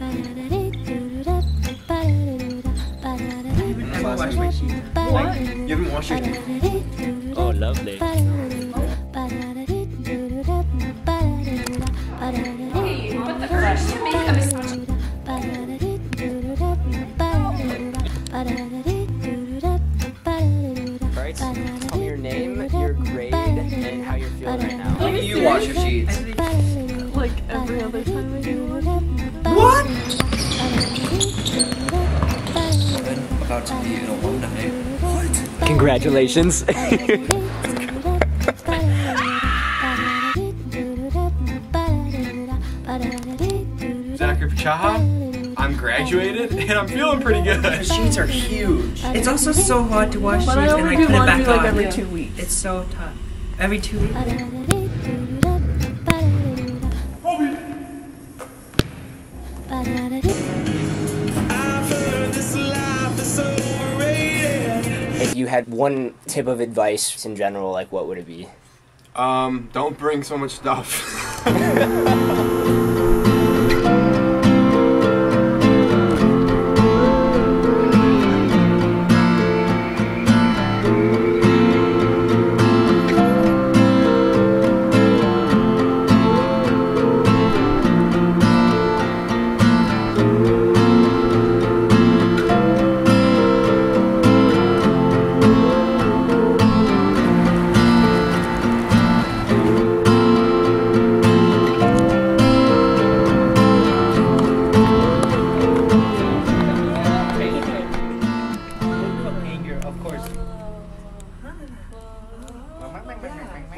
What? You haven't washed your teeth? Oh, lovely. Hey, what the fresh makeup is Alright, tell me your name, your grade, and how you're feeling right now. When do you wash your sheets? What? Congratulations. Zachary Pachaha. I'm graduated and I'm feeling pretty good. The sheets are huge. It's also so hard to wash But I sheets and only I put it back like on. every two weeks. It's so tough. Every two weeks. if you had one tip of advice in general, like what would it be? Um, don't bring so much stuff.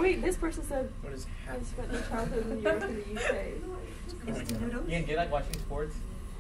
Wait, this person said What is I spent my childhood in Europe and the UK. Ian, do you like watching sports?